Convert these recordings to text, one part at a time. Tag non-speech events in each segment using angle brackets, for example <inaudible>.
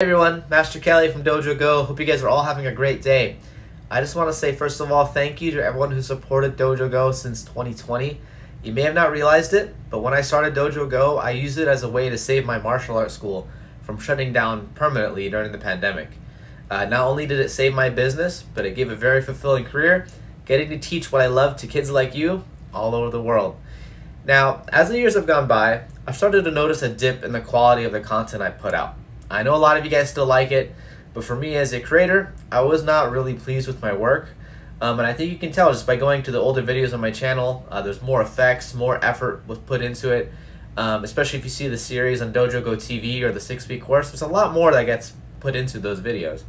Hey everyone, Master Kelly from Dojo Go. Hope you guys are all having a great day. I just want to say, first of all, thank you to everyone who supported Dojo Go since 2020. You may have not realized it, but when I started Dojo Go, I used it as a way to save my martial arts school from shutting down permanently during the pandemic. Uh, not only did it save my business, but it gave a very fulfilling career, getting to teach what I love to kids like you all over the world. Now, as the years have gone by, I've started to notice a dip in the quality of the content I put out. I know a lot of you guys still like it, but for me as a creator, I was not really pleased with my work. Um, and I think you can tell just by going to the older videos on my channel, uh, there's more effects, more effort was put into it. Um, especially if you see the series on Dojo Go TV or the six week course, there's a lot more that gets put into those videos.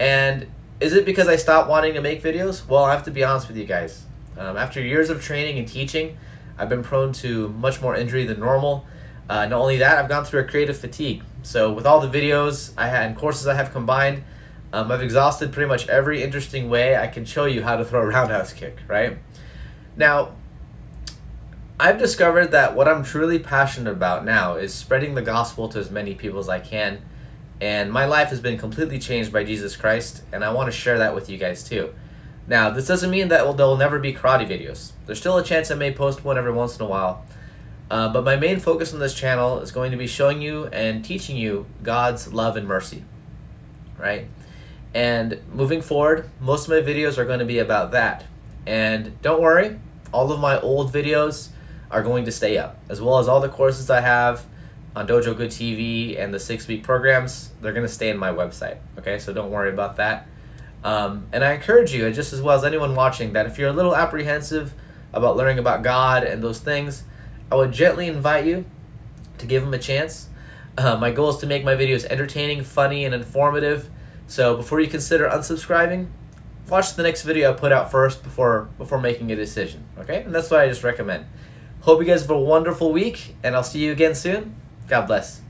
And is it because I stopped wanting to make videos? Well, I have to be honest with you guys. Um, after years of training and teaching, I've been prone to much more injury than normal. Uh, not only that, I've gone through a creative fatigue. So with all the videos I had and courses I have combined, um, I've exhausted pretty much every interesting way I can show you how to throw a <laughs> roundhouse kick, right? Now, I've discovered that what I'm truly passionate about now is spreading the gospel to as many people as I can. And my life has been completely changed by Jesus Christ, and I want to share that with you guys too. Now, this doesn't mean that there will never be karate videos. There's still a chance I may post one every once in a while. Uh, but my main focus on this channel is going to be showing you and teaching you God's love and mercy, right? And moving forward, most of my videos are going to be about that. And don't worry, all of my old videos are going to stay up, as well as all the courses I have on Dojo Go TV and the six week programs. They're going to stay in my website, okay? So don't worry about that. Um, and I encourage you, just as well as anyone watching, that if you're a little apprehensive about learning about God and those things, I would gently invite you to give them a chance. Uh, my goal is to make my videos entertaining, funny, and informative. So before you consider unsubscribing, watch the next video I put out first before before making a decision. Okay, and that's what I just recommend. Hope you guys have a wonderful week, and I'll see you again soon. God bless.